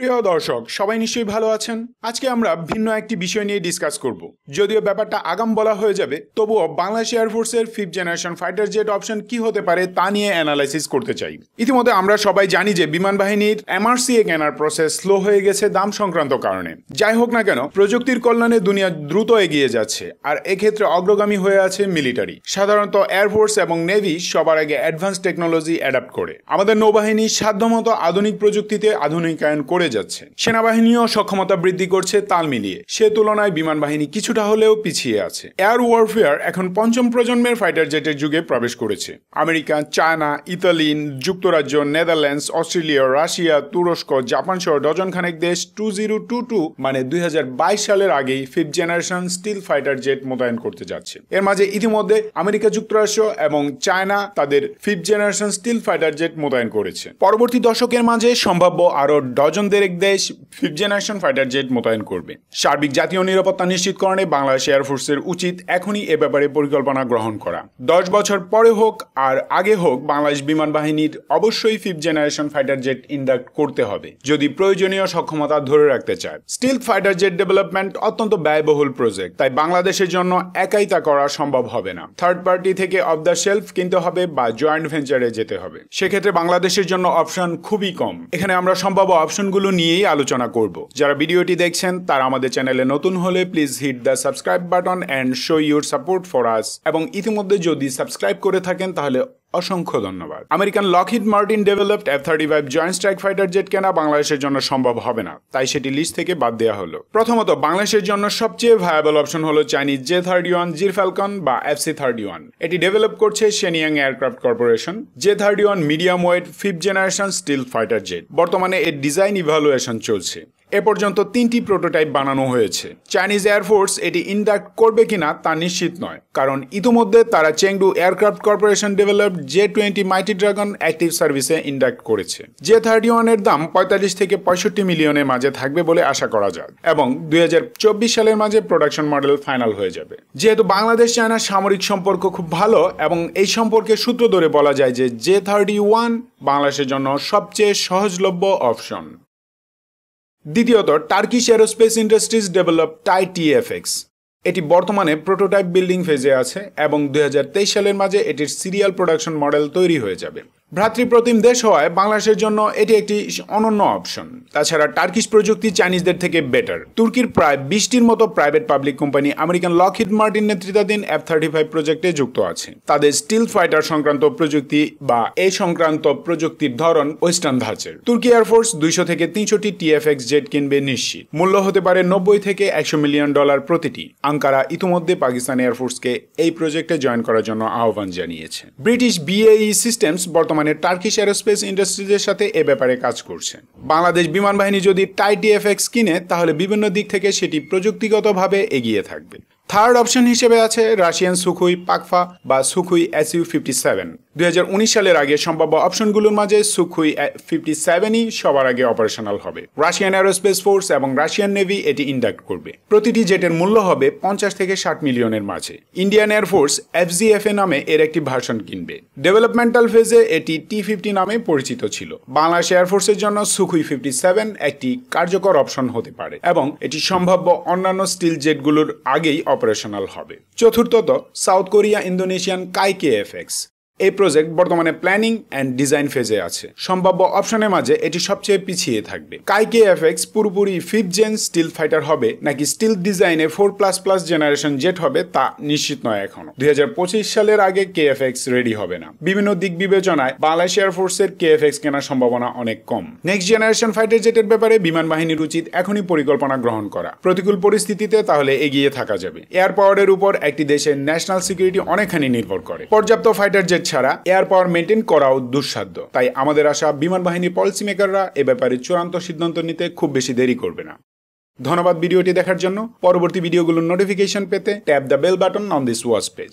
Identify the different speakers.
Speaker 1: প্রিয় দর্শক, সবাই নিশ্চয়ই ভালো আছেন? আজকে আমরা ভিন্ন একটি বিষয় নিয়ে ডিসকাস করব। যদিও ব্যাপারটা আগাম বলা হয়ে যাবে, তবুও Bangladesh এয়ারফোর্সের fifth generation fighter jet option কি হতে পারে তা নিয়ে অ্যানালাইসিস করতে চাই। ইতিমধ্যে আমরা সবাই জানি যে বিমান বাহিনীর এমআরসিএ কেনার প্রসেস স্লো হয়ে গেছে দাম সংক্রান্ত কারণে। যাই হোক না কেন, প্রযুক্তির কল্যাণে দুনিয়া দ্রুত এগিয়ে যাচ্ছে, আর এক্ষেত্রে অগ্রগামী হয়ে আছে মিলিটারি সাধারণত এয়ারফোর্স এবং নেভি সবার আগে অ্যাডভান্স টেকনোলজি অ্যাডাপ্ট করে। আমাদের নৌবাহিনী সাধ্যমতো আধুনিক প্রযুক্তিতে আধুনিকায়ন করে যাচ্ছে সেনাবাহিনীও সক্ষমতা বৃদ্ধি করছে তাল মিলিয়ে। সে তুলনায় বিমান বাহিনী কিছুটা হলেও পিছিয়ে আছে। এয়ার ওয়ারফেয়ার এখন পঞ্চম প্রজন্মের ফাইটার জেটের যুগে প্রবেশ করেছে। আমেরিকা, চায়না, ইতালি, যুক্তরাজ্য নেদারল্যান্ডস অস্ট্রেলিয়া রাশিয়া তুরস্ক জাপান সহ ডজন খানেক দেশ টু জিরো টু টু মানে দুই হাজার বাইশ সালের আগেই fifth generation stealth fighter jet মোতায়েন করতে যাচ্ছে। এর মাঝে ইতিমধ্যে আমেরিকা যুক্তরাষ্ট্র এবং চায়না তাদের fifth generation stealth fighter jet মোতায়েন করেছে। পরবর্তী দশকের মাঝে সম্ভাব্য আরও ডজন দেড়েক দেশ ফিফথ জেনারেশন ফাইটার জেট মোতায়েন করবে। সার্বিক জাতীয় নিরাপত্তা নিশ্চিতকরণে বাংলাদেশ এয়ারফোর্সের উচিত এখনই এ ব্যাপারে পরিকল্পনা গ্রহণ করা। দশ বছর পরে হোক আর আগে হোক বাংলাদেশ বিমান বাহিনীর অবশ্যই fifth generation fighter jet induct করতে হবে, যদি প্রয়োজনীয় সক্ষমতা ধরে রাখতে চায়। স্টিল ফাইটার জেট ডেভেলপমেন্ট অত্যন্ত ব্যয়বহুল প্রজেক্ট তাই বাংলাদেশের জন্য একাই তা করা সম্ভব হবে না। থার্ড পার্টি থেকে অফ দ্য শেলফ কিনতে হবে বা জয়েন্ট ভেঞ্চারে যেতে হবে। সেক্ষেত্রে বাংলাদেশের জন্য অপশন খুবই কম। এখানে আমরা সম্ভাব্য অপশনগুলো নিয়েই আলোচনা করব। যারা ভিডিওটি দেখছেন, তারা আমাদের চ্যানেলে নতুন হলে please hit the subscribe button and show your support for us এবং ইতিমধ্যে যদি সাবস্ক্রাইব করে থাকেন, তাহলে অসংখ্য ধন্যবাদ। American Lockheed Martin developed F thirty five joint strike fighter jet কেনা বাংলাদেশের জন্য সম্ভব হবে না। তাই সেটি লিস্ট থেকে বাদ দেওয়া হলো। প্রথমত, বাংলাদেশের জন্য সবচেয়ে ভায়াবল অপশন হলো চাইনিজ জে থার্টি ওয়ান জির ফ্যালকন বা এফ সি থার্টি ওয়ান এটি ডেভেলপ করছে Shenyang aircraft corporation J thirty one medium weight fifth generation stealth fighter jet বর্তমানে এর ডিজাইন ইভ্যালুয়েশন চলছে। এ পর্যন্ত তিনটি প্রোটোটাইপ বানানো হয়েছে। চাইনিজ এয়ারফোর্স এটি ইন্ডাক্ট করবে কিনা তা নিশ্চিত নয়, কারণ ইতিমধ্যে তারা Chengdu aircraft corporation developed J twenty mighty dragon active সার্ভিসে ইন্ডাক্ট করেছে। জে থার্টি ওয়ানের দাম পঁয়তাল্লিশ থেকে পঁয়ষট্টি মিলিয়নের মাঝে থাকবে বলে আশা করা যায়, এবং দুই হাজার চব্বিশ সালের মাঝে প্রোডাকশন মডেল ফাইনাল হয়ে যাবে। যেহেতু বাংলাদেশ চায়না সামরিক সম্পর্ক খুব ভালো, এবং এই সম্পর্কে সূত্র ধরে বলা যায় যে জে থার্টি ওয়ান বাংলাদেশের জন্য সবচেয়ে সহজলভ্য অপশন। দ্বিতীয়ত Turkish aerospace industries develop TAI TFX এটি বর্তমানে প্রোটোটাইপ বিল্ডিং ফেজে আছে এবং দুই হাজার তেইশ সালের মাঝে এটির সিরিয়াল প্রোডাকশন মডেল তৈরি হয়ে যাবে। ভ্রাতৃপ্রতিম দেশ হওয়ায় বাংলাদেশের জন্য এটি একটি অনন্য অপশন। তাছাড়া টার্কিশ প্রযুক্তি চাইনিজদের থেকে বেটার তুর্কির প্রায় বিশটির মতো private public company American Lockheed Martin নেতৃত্বাধীন এফ থার্টি ফাইভ প্রজেক্টে যুক্ত আছে। তাদের স্টিল ফাইটার সংক্রান্ত প্রযুক্তি বা এই সংক্রান্ত প্রযুক্তির ধরন ওয়েস্টার্ন ধাঁচের। তুর্কি এয়ারফোর্স দুইশো থেকে তিনশোটি টিএফএক্স জেট কিনবে নিশ্চিত। মূল্য হতে পারে নব্বই থেকে একশো মিলিয়ন ডলার প্রতিটি। আঙ্কারা ইতিমধ্যে পাকিস্তান এয়ারফোর্সকে এই প্রজেক্টে জয়েন করার জন্য আহ্বান জানিয়েছে। ব্রিটিশ বিএই সিস্টেমস বর্তমানে বর্তমানে টার্কিশ এরোস্পেস ইন্ডাস্ট্রিজের সাথে এ ব্যাপারে কাজ করছে। বাংলাদেশ বিমান বাহিনী যদি টাইটি এফএক্স কিনে, তাহলে বিভিন্ন দিক থেকে সেটি প্রযুক্তিগতভাবে এগিয়ে থাকবে। থার্ড অপশন হিসেবে আছে রাশিয়ান সুখুই পাকফা বা সুখুই এসইউ ফিফটি সেভেন দুই হাজার উনিশ সালের আগে সম্ভাব্য অপশনগুলোর মাঝে সুখুই ফিফটি সেভেনই সবার আগে অপারেশনাল হবে। রাশিয়ান এরোস্পেস ফোর্স এবং রাশিয়ান নেভি এটি ইন্ডাক্ট করবে। প্রতিটি জেটের মূল্য হবে পঞ্চাশ থেকে ষাট মিলিয়নের মাঝে। ইন্ডিয়ান এয়ারফোর্স এফজিএফএ নামে এর একটি ভার্সন কিনবে। ডেভেলপমেন্টাল ফেজে এটি টি ফিফটি নামে পরিচিত ছিল। বাংলাদেশ এয়ারফোর্সের জন্য সুখুই ফিফটি সেভেন একটি কার্যকর অপশন হতে পারে এবং এটি সম্ভাব্য অন্যান্য স্টিল জেটগুলোর আগেই অপারেশনাল হবে। চতুর্থত South Korea Indonesian KAI K FX এই প্রজেক্ট বর্তমানে প্ল্যানিং অ্যান্ড ডিজাইন ফেজে আছে। সম্ভাব্য অপশনের মাঝে এটি সবচেয়ে পিছিয়ে থাকবে। কাইকে এফএক্স পুরোপুরি ফিফথ জেন স্টিল ফাইটার হবে, নাকি স্টিল ডিজাইনে four plus plus generation jet হবে, তা নিশ্চিত নয় এখনও। দুই হাজার পঁচিশ সালের আগে কে রেডি হবে না। বিভিন্ন দিক বিবেচনায় বাংলাদেশ এয়ারফোর্সের কে এফএক্স কেনার সম্ভাবনা অনেক কম। নেক্সট জেনারেশন ফাইটার জেটের ব্যাপারে বিমান বাহিনীর উচিত এখনই পরিকল্পনা গ্রহণ করা। প্রতিকূল পরিস্থিতিতে তাহলে এগিয়ে থাকা যাবে। এয়ার পাওয়ারের উপর একটি দেশের ন্যাশনাল সিকিউরিটি অনেকখানি নির্ভর করে। পর্যাপ্ত ফাইটার জেট ছাড়া এয়ার পাওয়ার মেনটেন করাও দুঃসাধ্য। তাই আমাদের আশা, বিমান বাহিনীর পলিসি মেকাররা এ ব্যাপারে চূড়ান্ত সিদ্ধান্ত নিতে খুব বেশি দেরি করবে না। ধন্যবাদ ভিডিওটি দেখার জন্য। পরবর্তী ভিডিওগুলোর নোটিফিকেশন পেতে tap the bell button on this watch page